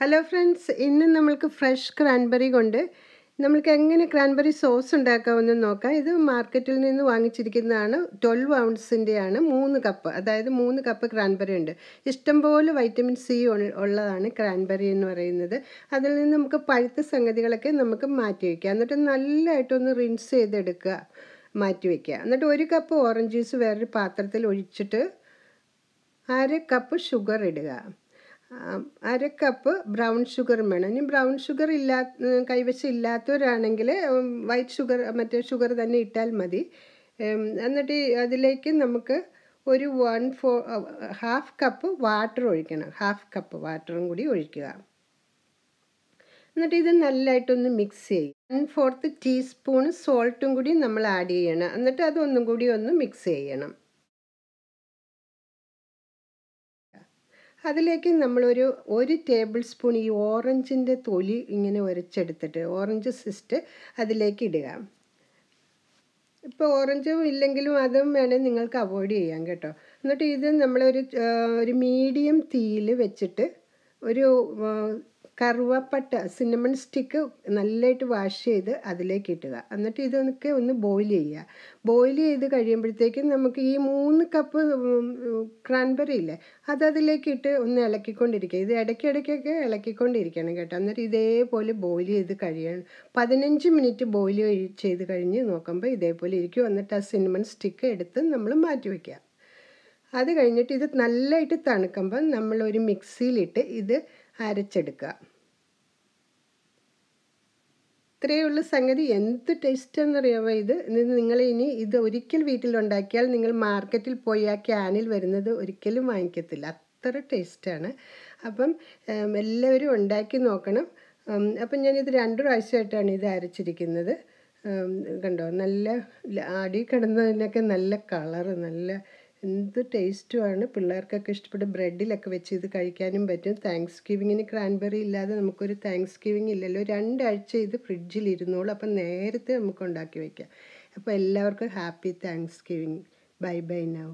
Hello friends ഇന്ന് നമ്മൾക്ക് fresh cranberry കൊണ്ട് നമ്മൾക്ക് എങ്ങനെ ക്രാൻബെറി സോസ് ഉണ്ടാക്കാമെന്ന് നോക്കാം. ഇത് മാർക്കറ്റിൽ നിന്ന് വാങ്ങിച്ചിരിക്കുന്നതാണ് ട്വൽവ് ഔൺസിന്റെയാണ് മൂന്ന് കപ്പ് അതായത് മൂന്ന് കപ്പ് ക്രാൻബെറി ഉണ്ട്. ഇഷ്ടംപോലെ വൈറ്റമിൻ സി ഉള്ളതാണ് ക്രാൻബെറി എന്ന് പറയുന്നത്. അതിൽ നിന്ന് നമുക്ക് പഴുത്ത സംഗതികളൊക്കെ നമുക്ക് മാറ്റി വയ്ക്കാം എന്നിട്ട് നല്ലതായിട്ടൊന്ന് റിൻസ് ചെയ്തെടുക്കുക മാറ്റി വയ്ക്കുക എന്നിട്ട് ഒരു കപ്പ് ഓറഞ്ച് ജ്യൂസ് വേറൊരു പാത്രത്തിൽ ഒഴിച്ചിട്ട് അര കപ്പ് ഷുഗർ ഇടുക. അര കപ്പ് ബ്രൗൺ ഷുഗർ വേണം. ഇനി ബ്രൗൺ ഷുഗർ ഇല്ലാ കൈവശം ഇല്ലാത്തവരാണെങ്കിൽ വൈറ്റ് ഷുഗർ മറ്റേ ഷുഗർ തന്നെ ഇട്ടാൽ മതി. എന്നിട്ട് അതിലേക്ക് നമുക്ക് ഒരു one four half cup water ഒഴിക്കണം. ഹാഫ് കപ്പ് വാട്ടറും കൂടി ഒഴിക്കുക. എന്നിട്ട് ഇത് നല്ലതായിട്ടൊന്ന് മിക്സ് ചെയ്യും. വൺ ഫോർത്ത് ടീസ്പൂൺ സോൾട്ടും കൂടി നമ്മൾ ആഡ് ചെയ്യണം. എന്നിട്ട് അതൊന്നും കൂടി ഒന്ന് മിക്സ് ചെയ്യണം. അതിലേക്ക് നമ്മളൊരു ഒരു ടേബിൾ സ്പൂൺ ഈ ഓറഞ്ചിന്റെ തൊലി ഇങ്ങനെ ഉരച്ചെടുത്തിട്ട് ഓറഞ്ച് സിസ്റ്റ് അതിലേക്ക് ഇടുക. ഇപ്പോൾ ഓറഞ്ചും ഇല്ലെങ്കിലും അതും വേണേൽ നിങ്ങൾക്ക് അവോയ്ഡ് ചെയ്യാം കേട്ടോ. എന്നിട്ട് ഇത് നമ്മളൊരു ഒരു മീഡിയം തീയിൽ വെച്ചിട്ട് ഒരു കറുവപ്പട്ട സിന്നമൺ സ്റ്റിക്ക് നല്ലതായിട്ട് വാഷ് ചെയ്ത് അതിലേക്ക് ഇട്ടുക എന്നിട്ട് ഇതൊക്കെ ഒന്ന് ബോയിൽ ചെയ്യുക. ബോയിൽ ചെയ്ത് കഴിയുമ്പോഴത്തേക്കും നമുക്ക് ഈ മൂന്ന് കപ്പ് ക്രാൻബെറി ഇല്ലേ അത് അതിലേക്ക് ഇട്ട് ഒന്ന് ഇളക്കിക്കൊണ്ടിരിക്കുക. ഇത് ഇടയ്ക്കിടയ്ക്കൊക്കെ ഇളക്കിക്കൊണ്ടിരിക്കണം കേട്ടോ. എന്നിട്ട് ഇതേപോലെ ബോയിൽ ചെയ്ത് കഴിയണം. പതിനഞ്ച് മിനിറ്റ് ബോയിൽ ചെയ്ത് കഴിഞ്ഞ് നോക്കുമ്പോൾ ഇതേപോലെ ഇരിക്കും. എന്നിട്ട് ആ സിനിമൺ സ്റ്റിക്ക് എടുത്ത് നമ്മൾ മാറ്റി വയ്ക്കുക. അത് കഴിഞ്ഞിട്ട് ഇത് നല്ലതായിട്ട് തണുക്കുമ്പോൾ നമ്മളൊരു മിക്സിയിലിട്ട് ഇത് അരച്ചെടുക്കുക. ഇത്രയേ ഉള്ള സംഗതി. എന്ത് ടേസ്റ്റ് എന്നറിയാമോ ഇത്? നിങ്ങൾ ഇനി ഇത് ഒരിക്കൽ വീട്ടിലുണ്ടാക്കിയാൽ നിങ്ങൾ മാർക്കറ്റിൽ പോയി ആ ക്യാനിൽ വരുന്നത് ഒരിക്കലും വാങ്ങിക്കത്തില്ല. അത്ര ടേസ്റ്റാണ് അപ്പം എല്ലാവരും ഉണ്ടാക്കി നോക്കണം. അപ്പം ഞാനിത് രണ്ട് പ്രാവശ്യമായിട്ടാണ് ഇത് അരച്ചിരിക്കുന്നത്. കണ്ടോ? നല്ല അടി കിടന്നതിനൊക്കെ നല്ല കളറ് നല്ല എന്ത് ടേസ്റ്റുമാണ് പിള്ളേർക്കൊക്കെ ഇഷ്ടപ്പെട്ട് ബ്രെഡിലൊക്കെ വെച്ച് ഇത് കഴിക്കാനും പറ്റും. താങ്ക്സ് ഗിവിങ്ങിന് ക്രാൻബെറി ഇല്ലാതെ നമുക്കൊരു താങ്ക്സ് ഗിവിങ് ഇല്ലല്ലോ. രണ്ടാഴ്ച ഇത് ഫ്രിഡ്ജിൽ ഇരുന്നോളൂ. അപ്പം നേരത്തെ നമുക്ക് ഉണ്ടാക്കി വയ്ക്കാം അപ്പോൾ എല്ലാവർക്കും happy thanksgiving bye bye now